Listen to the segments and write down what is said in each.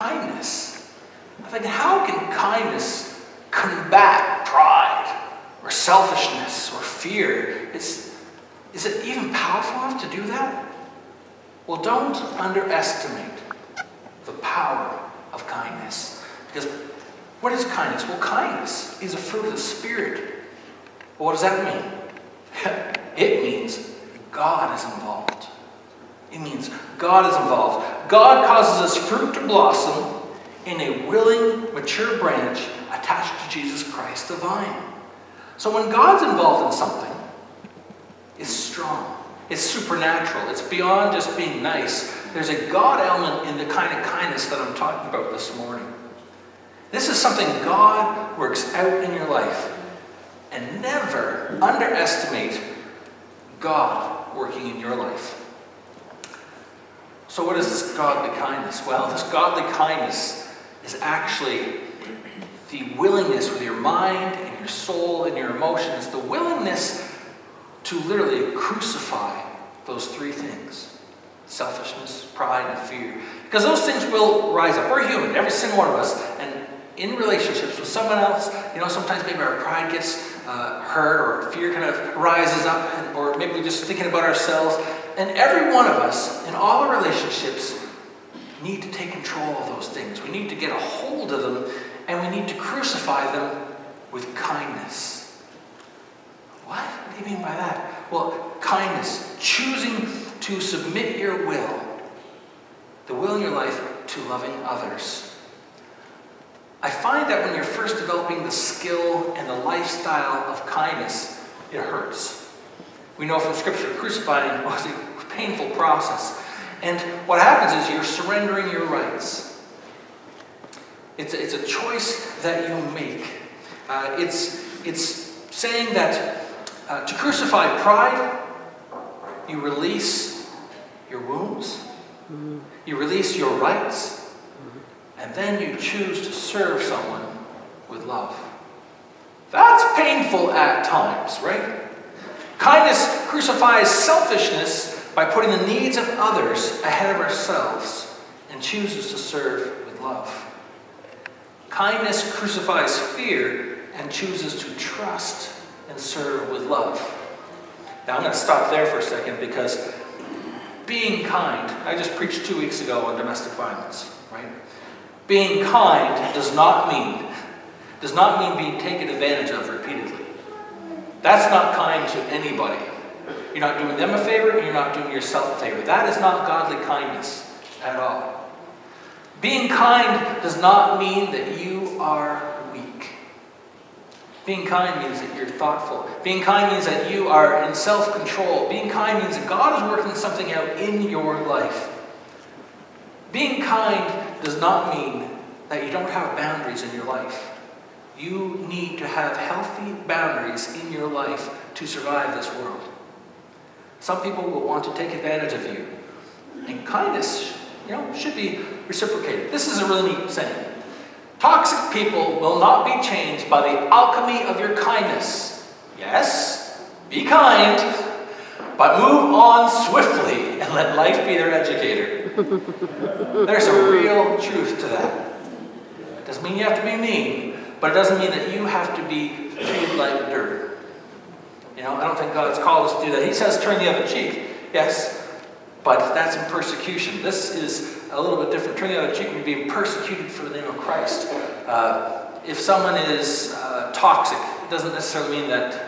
kindness. I think, how can kindness combat pride or selfishness or fear? It's, is it even powerful enough to do that? Well, don't underestimate the power of kindness. Because what is kindness? Well, kindness is a fruit of the Spirit. Well, what does that mean? it means God is involved. It means God is involved. God causes His fruit to blossom in a willing, mature branch attached to Jesus Christ, the vine. So when God's involved in something, it's strong. It's supernatural. It's beyond just being nice. There's a God element in the kind of kindness that I'm talking about this morning. This is something God works out in your life. And never underestimate God working in your life. So, what is this godly kindness? Well, this godly kindness is actually the willingness with your mind and your soul and your emotions, the willingness to literally crucify those three things selfishness, pride, and fear. Because those things will rise up. We're human, every single one of us. And in relationships with someone else, you know, sometimes maybe our pride gets uh, hurt or fear kind of rises up, or maybe we're just thinking about ourselves. And every one of us, in all our relationships, need to take control of those things. We need to get a hold of them, and we need to crucify them with kindness. What? What do you mean by that? Well, kindness, choosing to submit your will, the will in your life, to loving others. I find that when you're first developing the skill and the lifestyle of kindness, it hurts. We know from Scripture, crucifying was a painful process. And what happens is you're surrendering your rights. It's a, it's a choice that you make. Uh, it's, it's saying that uh, to crucify pride, you release your wounds, mm-hmm. you release your rights, and then you choose to serve someone with love. That's painful at times, right? Kindness crucifies selfishness by putting the needs of others ahead of ourselves and chooses to serve with love. Kindness crucifies fear and chooses to trust and serve with love. Now, I'm going to stop there for a second because being kind, I just preached two weeks ago on domestic violence, right? Being kind does not mean does not mean being taken advantage of repeatedly. That's not kind to anybody. You're not doing them a favor, and you're not doing yourself a favor. That is not godly kindness at all. Being kind does not mean that you are weak. Being kind means that you're thoughtful. Being kind means that you are in self control. Being kind means that God is working something out in your life. Being kind does not mean that you don't have boundaries in your life. You need to have healthy boundaries in your life to survive this world. Some people will want to take advantage of you. And kindness, you know, should be reciprocated. This is a really neat saying. Toxic people will not be changed by the alchemy of your kindness. Yes, be kind, but move on swiftly and let life be their educator. There's a real truth to that. It doesn't mean you have to be mean, but it doesn't mean that you have to be treated like dirt. You know, I don't think God's called us to do that. He says turn the other cheek. Yes, but that's in persecution. This is a little bit different. Turn the other cheek and being persecuted for the name of Christ. Uh, if someone is uh, toxic, it doesn't necessarily mean that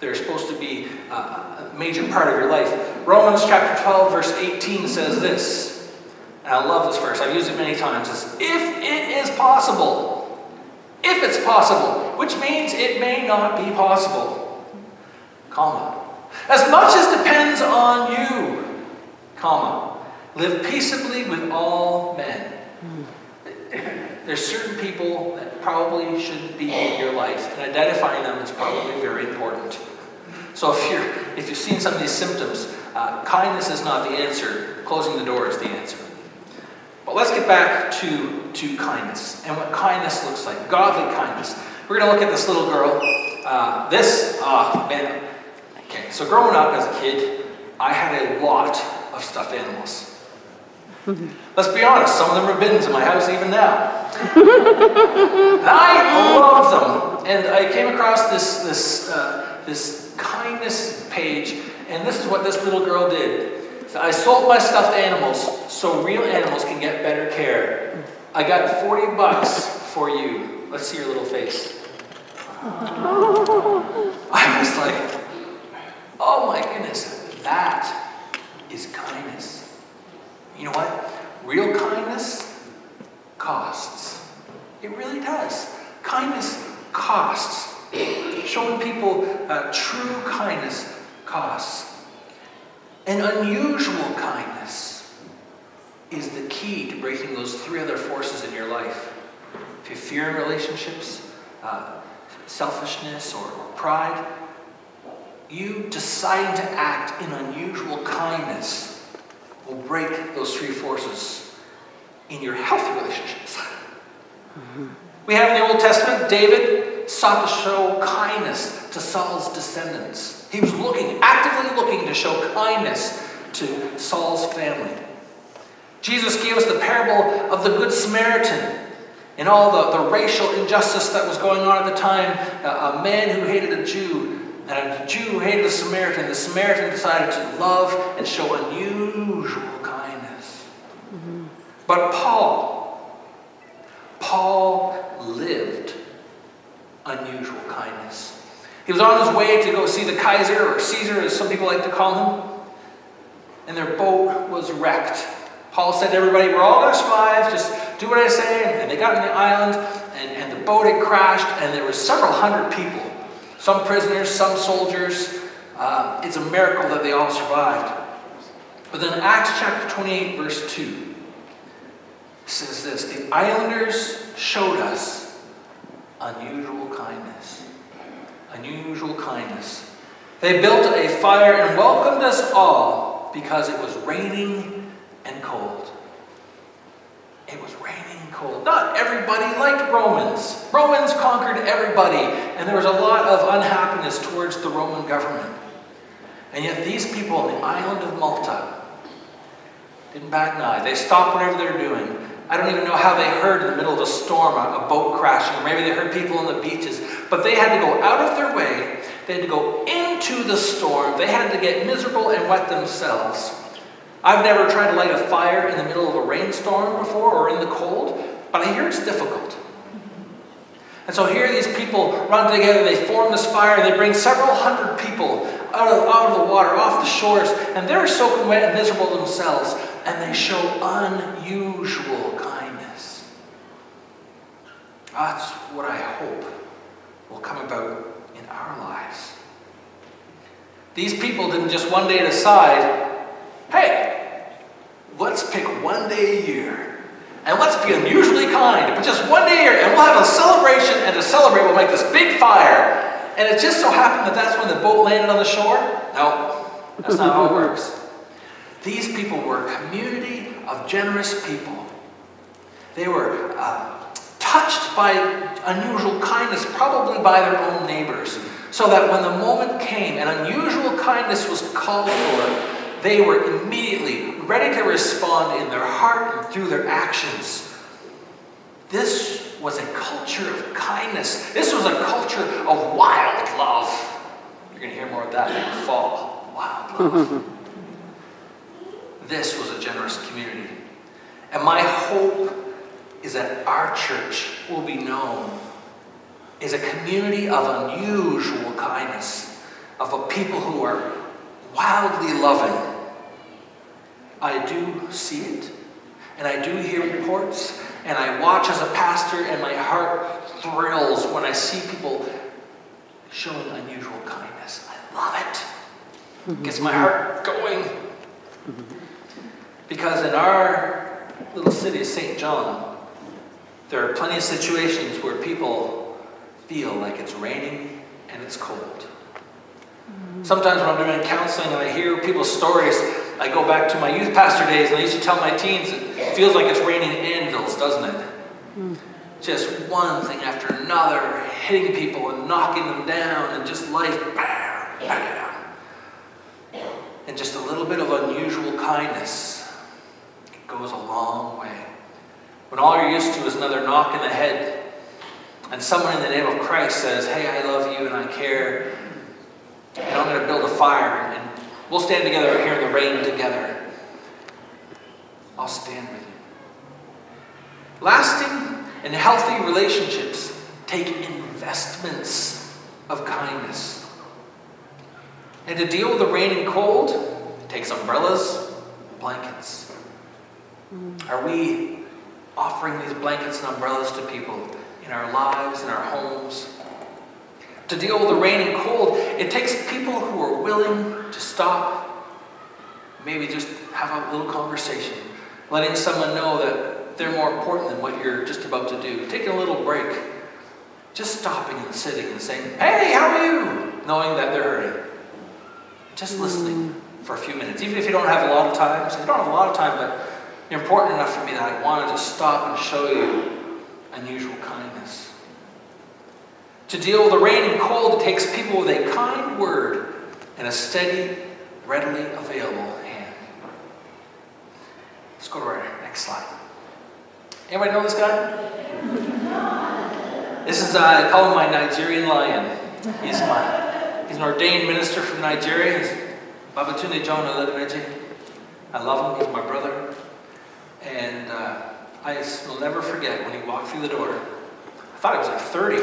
they're supposed to be uh, a major part of your life. Romans chapter 12, verse 18 says this and I love this verse, I've used it many times, is if it is possible. If it's possible, which means it may not be possible, comma. As much as depends on you, comma. Live peaceably with all men. There's certain people that probably shouldn't be in your life, and identifying them is probably very important. So if you're if you've seen some of these symptoms, uh, kindness is not the answer. Closing the door is the answer. But let's get back to, to kindness and what kindness looks like, godly kindness. We're going to look at this little girl. Uh, this, ah, oh, man. Okay, so growing up as a kid, I had a lot of stuffed animals. Let's be honest, some of them are bins in my house even now. I love them. And I came across this, this, uh, this kindness page, and this is what this little girl did. I sold my stuffed animals so real animals can get better care. I got 40 bucks for you. Let's see your little face. I was like, oh my goodness, that is kindness. You know what? Real kindness costs. It really does. Kindness costs. Showing people uh, true kindness costs. And unusual kindness is the key to breaking those three other forces in your life. If you fear in relationships, uh, selfishness, or, or pride, you deciding to act in unusual kindness will break those three forces in your healthy relationships. Mm-hmm. We have in the Old Testament, David sought to show kindness to Saul's descendants. He was looking, actively looking to show kindness to Saul's family. Jesus gave us the parable of the Good Samaritan and all the, the racial injustice that was going on at the time. A, a man who hated a Jew and a Jew who hated a Samaritan. The Samaritan decided to love and show unusual kindness. Mm-hmm. But Paul, Paul lived unusual. He was on his way to go see the Kaiser, or Caesar as some people like to call him, and their boat was wrecked. Paul said to everybody, We're all going to survive, just do what I say. And they got on the island, and, and the boat had crashed, and there were several hundred people. Some prisoners, some soldiers. Uh, it's a miracle that they all survived. But then Acts chapter 28, verse 2 says this The islanders showed us unusual kindness. Unusual kindness. They built a fire and welcomed us all because it was raining and cold. It was raining and cold. Not everybody liked Romans. Romans conquered everybody, and there was a lot of unhappiness towards the Roman government. And yet these people on the island of Malta didn't bat an eye. They stopped whatever they're doing. I don't even know how they heard in the middle of a storm a, a boat crashing, or maybe they heard people on the beaches. But they had to go out of their way. They had to go into the storm. They had to get miserable and wet themselves. I've never tried to light a fire in the middle of a rainstorm before or in the cold, but I hear it's difficult. And so here these people run together, they form this fire, they bring several hundred people out of, out of the water, off the shores, and they're soaking wet and miserable themselves, and they show unusual kindness. That's what I hope will come about in our lives. These people didn't just one day decide hey, let's pick one day a year and let's be unusually kind, but just one day a year, and we'll have a celebration, and to celebrate, we'll make this big fire. And it just so happened that that's when the boat landed on the shore? No, that's not how it works. These people were a community of generous people. They were uh, touched by unusual kindness, probably by their own neighbors, so that when the moment came and unusual kindness was called for, they were immediately ready to respond in their heart and through their actions. This was a culture of kindness. This was a culture of wild love. You're going to hear more of that in the fall. Wild love. this was a generous community. And my hope is that our church will be known as a community of unusual kindness, of a people who are wildly loving I do see it, and I do hear reports, and I watch as a pastor, and my heart thrills when I see people showing unusual kindness. I love it. It gets my heart going. Because in our little city of St. John, there are plenty of situations where people feel like it's raining and it's cold. Mm-hmm. Sometimes when I'm doing counseling and I hear people's stories, I go back to my youth pastor days and I used to tell my teens, feels like it's raining anvils, doesn't it? Mm. Just one thing after another, hitting people and knocking them down, and just life, bam, bam. And just a little bit of unusual kindness it goes a long way. When all you're used to is another knock in the head, and someone in the name of Christ says, Hey, I love you and I care, and I'm going to build a fire, and we'll stand together here in the rain together. I'll stand with you. Lasting and healthy relationships take investments of kindness. And to deal with the rain and cold, it takes umbrellas, and blankets. Mm. Are we offering these blankets and umbrellas to people in our lives, in our homes? To deal with the rain and cold, it takes people who are willing to stop, maybe just have a little conversation, letting someone know that they're more important than what you're just about to do. Taking a little break, just stopping and sitting and saying, Hey, how are you? Knowing that they're hurting. Just hmm. listening for a few minutes. Even if you don't have a lot of time, say, you don't have a lot of time, but you're important enough for me that I wanted to stop and show you unusual kindness. To deal with the rain and cold, it takes people with a kind word and a steady, readily available hand. Let's go to our next slide. Anybody know this guy? This is, uh, I call him my Nigerian lion. He's my, he's an ordained minister from Nigeria. He's Babatunde John Olademeji. I love him. He's my brother. And uh, I will never forget when he walked through the door. I thought he was like 30.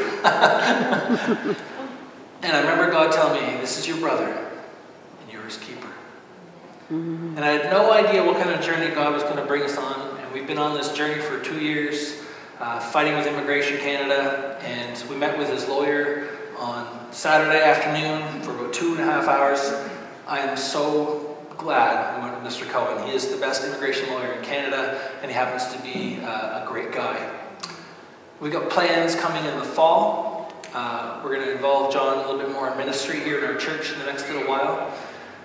and I remember God telling me, This is your brother, and you're his keeper. Mm-hmm. And I had no idea what kind of journey God was going to bring us on. We've been on this journey for two years, uh, fighting with Immigration Canada. And we met with his lawyer on Saturday afternoon for about two and a half hours. I am so glad we went with Mr. Cohen. He is the best immigration lawyer in Canada, and he happens to be uh, a great guy. We've got plans coming in the fall. Uh, we're going to involve John a little bit more in ministry here in our church in the next little while.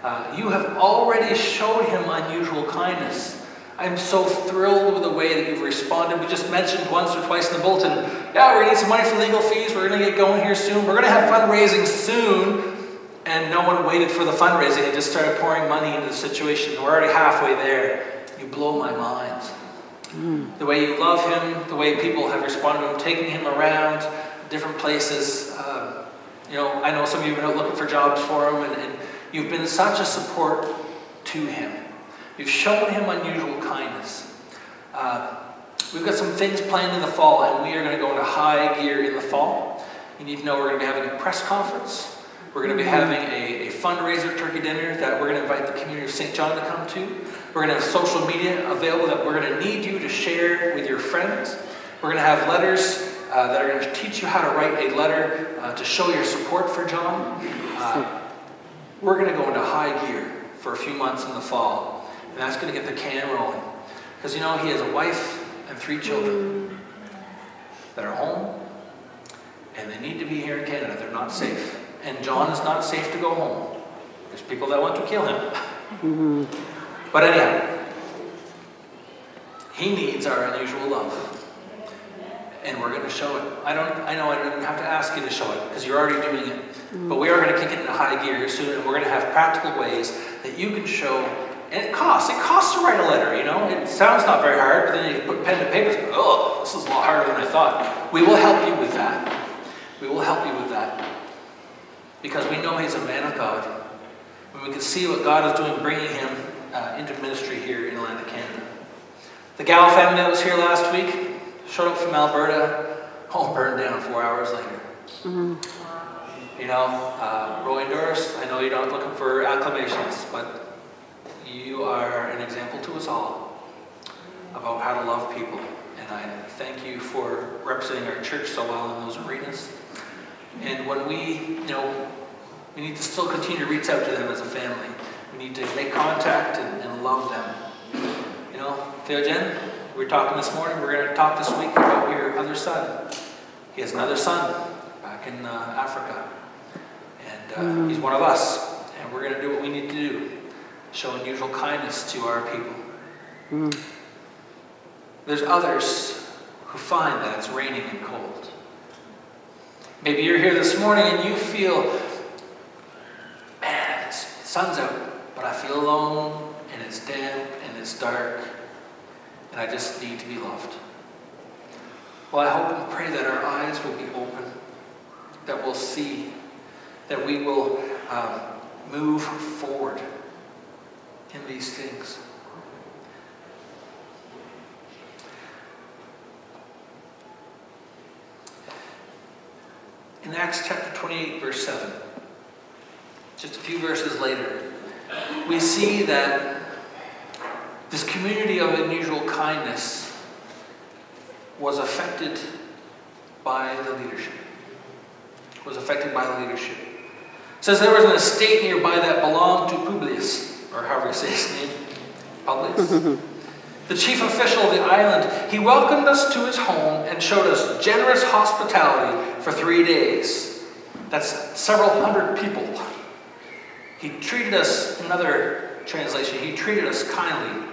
Uh, you have already showed him unusual kindness. I'm so thrilled with the way that you've responded. We just mentioned once or twice in the bulletin, yeah, we're to need some money for legal fees. We're going to get going here soon. We're going to have fundraising soon and no one waited for the fundraising and just started pouring money into the situation. We're already halfway there. You blow my mind. Mm. The way you love him, the way people have responded to him, taking him around different places. Uh, you know, I know some of you have been out looking for jobs for him, and, and you've been such a support to him. You've shown him unusual kindness. Uh, we've got some things planned in the fall, and we are going to go into high gear in the fall. You need to know we're going to be having a press conference we're going to be having a, a fundraiser turkey dinner that we're going to invite the community of St. John to come to. We're going to have social media available that we're going to need you to share with your friends. We're going to have letters uh, that are going to teach you how to write a letter uh, to show your support for John. Uh, we're going to go into high gear for a few months in the fall, and that's going to get the can rolling. Because you know, he has a wife and three children that are home, and they need to be here in Canada. They're not safe and John is not safe to go home. There's people that want to kill him. Mm-hmm. But anyhow, he needs our unusual love. And we're going to show it. I don't. I know I don't have to ask you to show it because you're already doing it. But we are going to kick it into high gear soon, and we're going to have practical ways that you can show. And it costs. It costs to write a letter. You know, it sounds not very hard, but then you put pen to paper. And go, oh, this is a lot harder than I thought. We will help you with that. We will help you with that because we know he's a man of God. And we can see what God is doing bringing him uh, into ministry here in Atlantic Canada. The Gal family that was here last week showed up from Alberta, home burned down four hours later. Mm-hmm. You know, uh, Roy and Doris, I know you're not looking for acclamations, but you are an example to us all about how to love people. And I thank you for representing our church so well in those arenas. And when we, you know, we need to still continue to reach out to them as a family. We need to make contact and, and love them. You know, Theogen, we were talking this morning, we're going to talk this week about your other son. He has another son back in uh, Africa. And uh, mm. he's one of us. And we're going to do what we need to do show unusual kindness to our people. Mm. There's others who find that it's raining and cold. Maybe you're here this morning and you feel, man, the sun's out, but I feel alone and it's damp and it's dark. and I just need to be loved. Well, I hope and pray that our eyes will be open, that we'll see, that we will um, move forward in these things. In Acts chapter 28, verse 7, just a few verses later, we see that this community of unusual kindness was affected by the leadership. Was affected by the leadership. It says there was an estate nearby that belonged to Publius, or however you say his name, Publius. the chief official of the island, he welcomed us to his home and showed us generous hospitality for three days. That's several hundred people. He treated us, another translation, he treated us kindly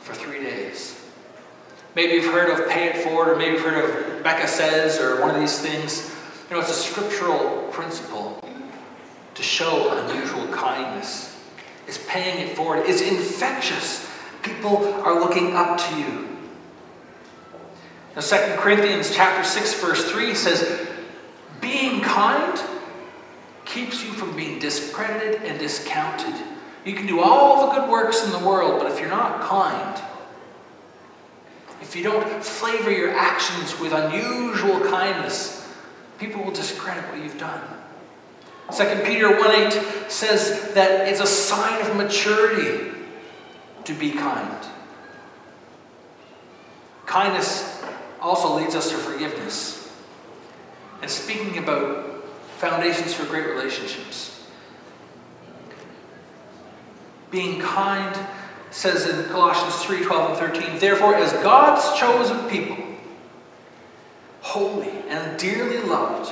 for three days. Maybe you've heard of Pay It Forward, or maybe you've heard of Becca Says, or one of these things. You know, it's a scriptural principle to show unusual kindness. It's paying it forward. It's infectious. People are looking up to you. Now, 2 Corinthians chapter 6, verse 3 says, Being kind keeps you from being discredited and discounted. You can do all the good works in the world, but if you're not kind, if you don't flavor your actions with unusual kindness, people will discredit what you've done. 2 Peter 1 8 says that it's a sign of maturity to be kind. Kindness also leads us to forgiveness. And speaking about foundations for great relationships, being kind says in Colossians 3 12 and 13, therefore, as God's chosen people, holy and dearly loved,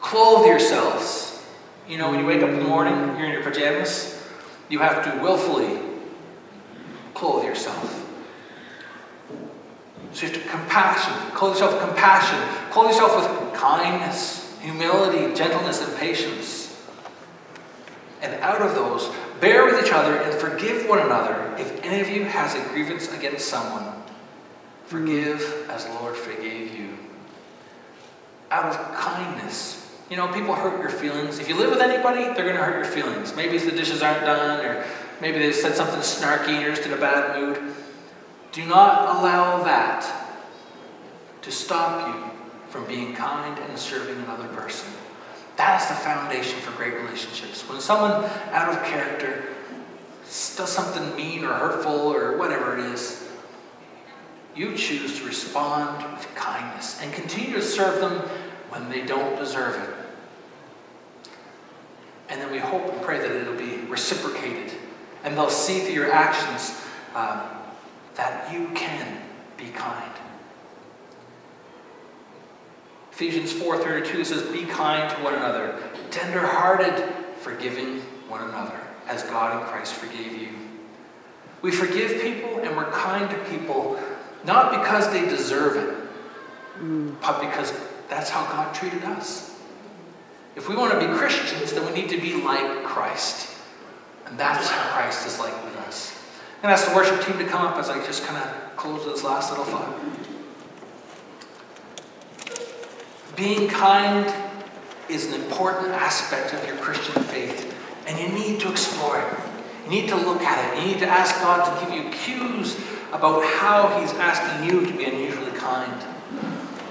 clothe yourselves. You know, when you wake up in the morning, you're in your pajamas, you have to willfully clothe yourself. So you have to compassion, clothe yourself with compassion, clothe yourself with kindness, humility, gentleness, and patience. And out of those, bear with each other and forgive one another if any of you has a grievance against someone. Forgive as the Lord forgave you. Out of kindness. You know, people hurt your feelings. If you live with anybody, they're going to hurt your feelings. Maybe the dishes aren't done, or maybe they said something snarky and you're just in a bad mood. Do not allow that to stop you from being kind and serving another person. That is the foundation for great relationships. When someone out of character does something mean or hurtful or whatever it is, you choose to respond with kindness and continue to serve them when they don't deserve it. And then we hope and pray that it'll be reciprocated and they'll see through your actions um, that you can be kind. Ephesians 4.32 says, Be kind to one another, tender-hearted, forgiving one another, as God in Christ forgave you. We forgive people and we're kind to people not because they deserve it, mm. but because that's how God treated us. If we want to be Christians, then we need to be like Christ. And that's how Christ is like with us. I'm going to ask the worship team to come up as I just kind of close this last little thought. Being kind is an important aspect of your Christian faith, and you need to explore it. You need to look at it. You need to ask God to give you cues about how He's asking you to be unusually kind.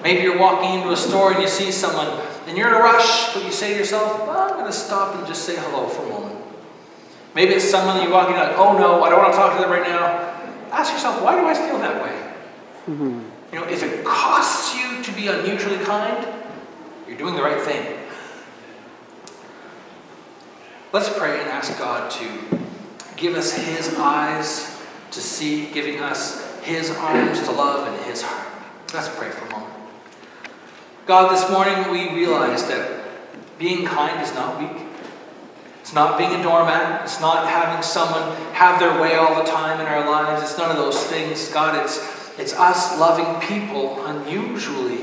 Maybe you're walking into a store and you see someone, and you're in a rush, but you say to yourself, well, I'm going to stop and just say hello for a moment. Maybe it's someone you walk in like, oh no, I don't want to talk to them right now. Ask yourself, why do I feel that way? Mm-hmm. You know, if it costs you to be unusually kind, you're doing the right thing. Let's pray and ask God to give us His eyes to see, giving us His arms to love and His heart. Let's pray for a moment. God, this morning we realize that being kind is not weak. It's not being a doormat. It's not having someone have their way all the time in our lives. It's none of those things. God, it's, it's us loving people unusually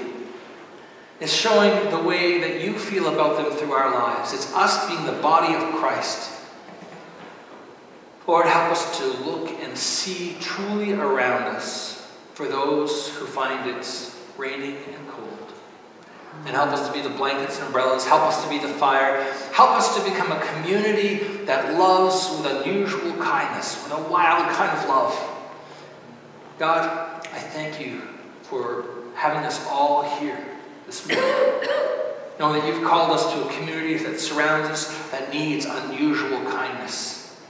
It's showing the way that you feel about them through our lives. It's us being the body of Christ. Lord, help us to look and see truly around us for those who find it raining and cold. And help us to be the blankets and umbrellas. Help us to be the fire. Help us to become a community that loves with unusual kindness, with a wild kind of love. God, I thank you for having us all here this morning. Knowing that you've called us to a community that surrounds us that needs unusual kindness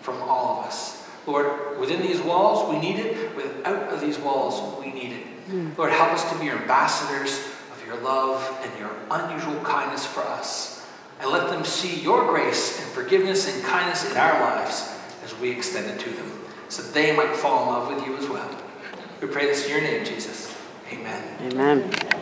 from all of us. Lord, within these walls, we need it. Without of these walls, we need it. Mm. Lord, help us to be your ambassadors your love and your unusual kindness for us. And let them see your grace and forgiveness and kindness in our lives as we extend it to them, so they might fall in love with you as well. We pray this in your name, Jesus. Amen. Amen.